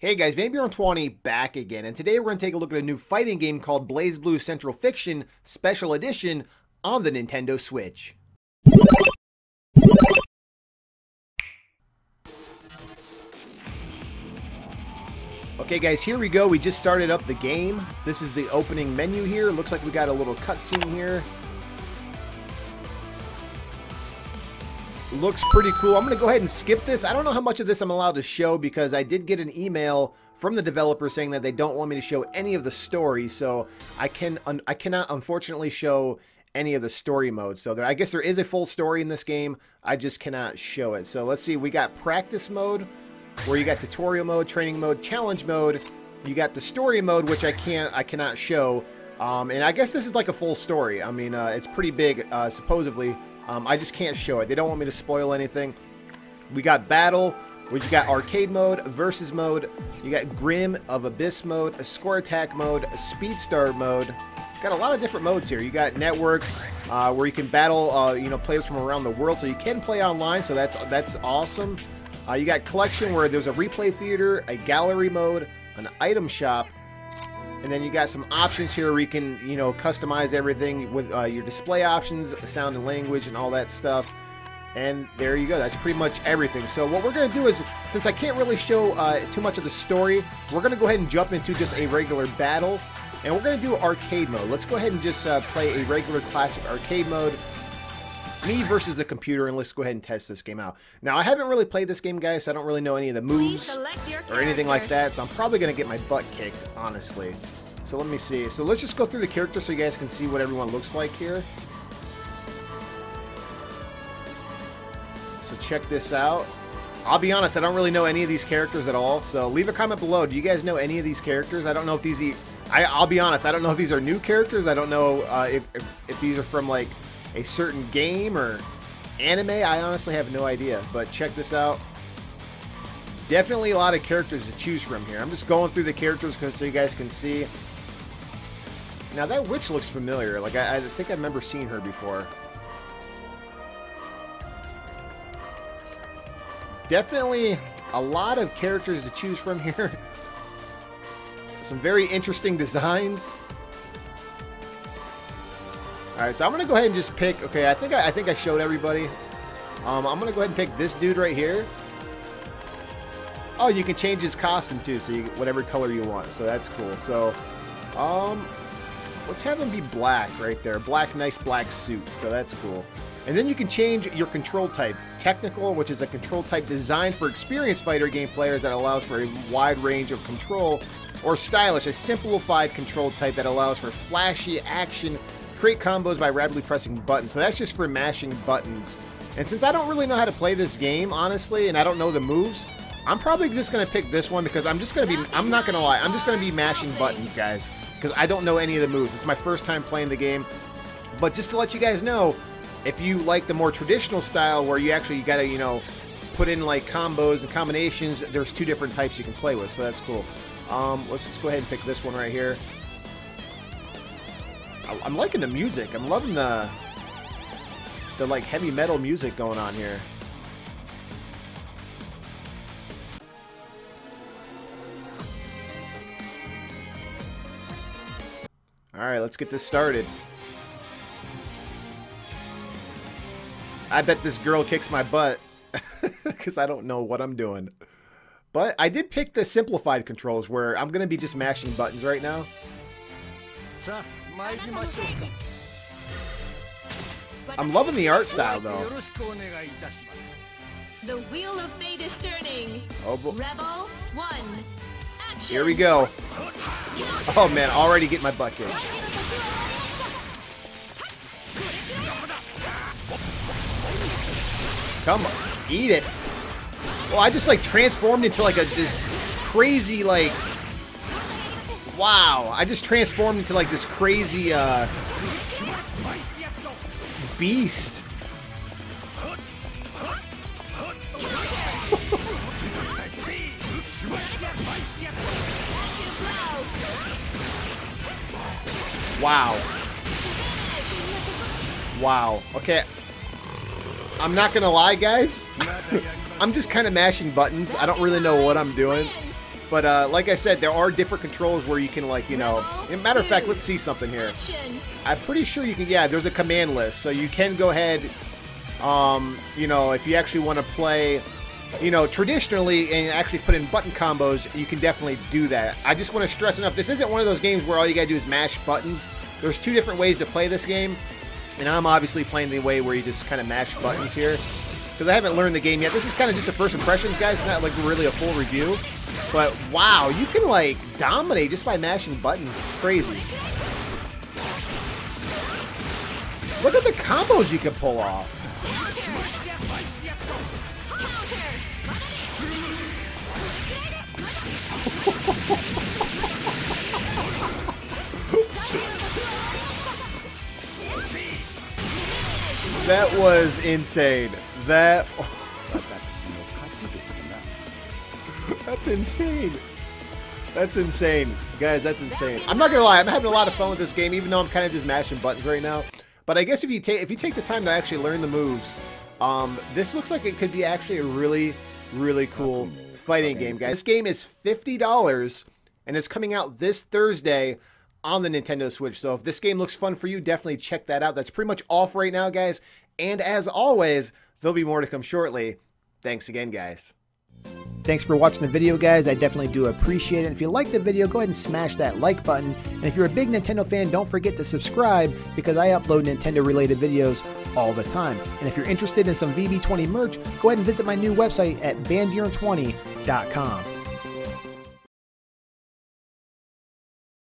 Hey guys, vanburen20 back again, and today we're going to take a look at a new fighting game called BlazBlue Central Fiction Special Edition on the Nintendo Switch. Okay guys, here we go. We just started up the game. This is the opening menu here. Looks like we got a little cutscene here. Looks pretty cool. I'm going to go ahead and skip this. I don't know how much of this I'm allowed to show because I did get an email from the developer saying that they don't want me to show any of the story. So I can I cannot unfortunately show any of the story modes. So there, I guess there is a full story in this game. I just cannot show it. So let's see. We got practice mode where you got tutorial mode, training mode, challenge mode. You got the story mode, which I can't, I cannot show. Um, and I guess this is like a full story. I mean, uh, it's pretty big, uh, supposedly. Um, I just can't show it. They don't want me to spoil anything. We got Battle, you got Arcade Mode, Versus Mode. You got Grim of Abyss Mode, a Score Attack Mode, a Speed Star Mode. Got a lot of different modes here. You got Network, uh, where you can battle, uh, you know, players from around the world. So you can play online, so that's that's awesome. Uh, you got Collection, where there's a Replay Theater, a Gallery Mode, an Item Shop, and then you got some options here where you can, you know, customize everything with uh, your display options, sound and language, and all that stuff. And there you go. That's pretty much everything. So what we're going to do is, since I can't really show uh, too much of the story, we're going to go ahead and jump into just a regular battle. And we're going to do arcade mode. Let's go ahead and just uh, play a regular classic arcade mode me versus the computer, and let's go ahead and test this game out. Now, I haven't really played this game, guys, so I don't really know any of the moves or anything like that, so I'm probably going to get my butt kicked, honestly. So let me see. So let's just go through the characters so you guys can see what everyone looks like here. So check this out. I'll be honest, I don't really know any of these characters at all, so leave a comment below. Do you guys know any of these characters? I don't know if these... I, will be honest, I don't know if these are new characters. I don't know uh, if, if, if these are from, like, a certain game or anime. I honestly have no idea, but check this out. Definitely a lot of characters to choose from here. I'm just going through the characters so you guys can see. Now that witch looks familiar. Like I, I think I remember seeing her before. Definitely a lot of characters to choose from here. Some very interesting designs. All right, so I'm gonna go ahead and just pick. Okay, I think I, I think I showed everybody. Um, I'm gonna go ahead and pick this dude right here. Oh, you can change his costume too, so you whatever color you want. So that's cool. So, um, let's have him be black right there. Black, nice black suit. So that's cool. And then you can change your control type. Technical, which is a control type designed for experienced fighter game players that allows for a wide range of control. Or stylish, a simplified control type that allows for flashy action create combos by rapidly pressing buttons. So that's just for mashing buttons. And since I don't really know how to play this game, honestly, and I don't know the moves, I'm probably just going to pick this one because I'm just going to be, I'm not going to lie, I'm just going to be mashing buttons, guys, because I don't know any of the moves. It's my first time playing the game. But just to let you guys know, if you like the more traditional style where you actually got to, you know, put in like combos and combinations, there's two different types you can play with, so that's cool. Um, let's just go ahead and pick this one right here. I'm liking the music. I'm loving the the like heavy metal music going on here. All right, let's get this started. I bet this girl kicks my butt because I don't know what I'm doing. But I did pick the simplified controls where I'm going to be just mashing buttons right now. I'm loving the art style though. The wheel of fate is turning. Oh. Rebel one. Action. Here we go. Oh man, already get my butt kicked. Come on, eat it. Well, I just like transformed into like a this crazy like Wow, I just transformed into like this crazy uh, beast. wow. Wow. Okay. I'm not gonna lie, guys. I'm just kind of mashing buttons. I don't really know what I'm doing. But uh, like I said, there are different controls where you can like, you know, matter of fact, let's see something here. I'm pretty sure you can, yeah, there's a command list. So you can go ahead, um, you know, if you actually want to play, you know, traditionally and actually put in button combos, you can definitely do that. I just want to stress enough, this isn't one of those games where all you got to do is mash buttons. There's two different ways to play this game. And I'm obviously playing the way where you just kind of mash buttons here. Because I haven't learned the game yet. This is kind of just a first impressions, guys. It's not like really a full review. But wow, you can like dominate just by mashing buttons. It's crazy. Look at the combos you can pull off. that was insane. That. That's insane. That's insane. Guys, that's insane. I'm not gonna lie, I'm having a lot of fun with this game, even though I'm kind of just mashing buttons right now. But I guess if you take if you take the time to actually learn the moves, um, this looks like it could be actually a really, really cool fighting game, guys. This game is $50 and it's coming out this Thursday on the Nintendo Switch. So if this game looks fun for you, definitely check that out. That's pretty much all for right now, guys. And as always, there'll be more to come shortly. Thanks again, guys. Thanks for watching the video, guys. I definitely do appreciate it. If you like the video, go ahead and smash that like button. And if you're a big Nintendo fan, don't forget to subscribe because I upload Nintendo-related videos all the time. And if you're interested in some VB20 merch, go ahead and visit my new website at vanburen20.com.